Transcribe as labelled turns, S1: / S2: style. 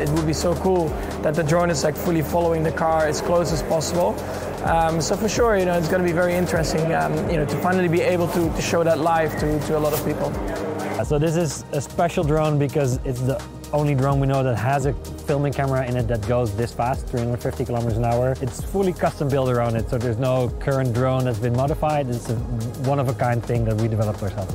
S1: It would be so cool that the drone is like fully following the car as close as possible. Um, so for sure, you know, it's going to be very interesting, um, you know, to finally be able to, to show that live to, to a lot of people.
S2: So this is a special drone because it's the only drone we know that has a filming camera in it that goes this fast, 350 kilometers an hour. It's fully custom built around it, so there's no current drone that's been modified. It's a one-of-a-kind thing that we developed ourselves.